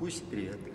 Пусть приятно.